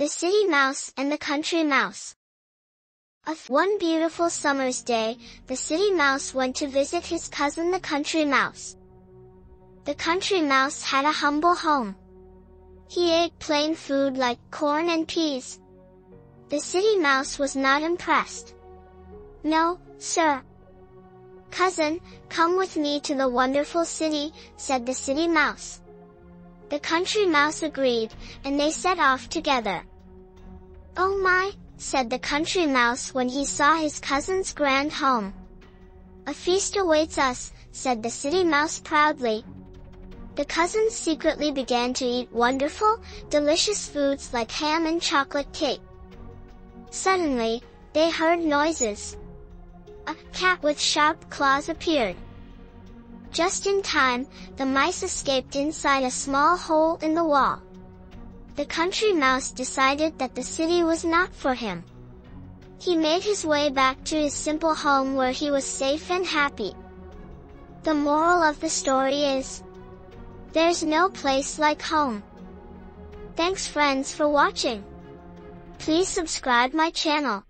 Mouse and the Country Mouse Of one beautiful summer's day, the City Mouse went to visit his cousin the Country Mouse. The Country Mouse had a humble home. He ate plain food like corn and peas. The City Mouse was not impressed. No, sir. Cousin, come with me to the wonderful city, said the City Mouse. The Country Mouse agreed, and they set off together. Oh my, said the Country Mouse when he saw his cousin's grand home. A feast awaits us, said the City Mouse proudly. The cousins secretly began to eat wonderful, delicious foods like ham and chocolate cake. Suddenly, they heard noises. A cat with sharp claws appeared. Just in time, the mice escaped inside a small hole in the wall. The country mouse decided that the city was not for him. He made his way back to his simple home where he was safe and happy. The moral of the story is, there's no place like home. Thanks friends for watching. Please subscribe my channel.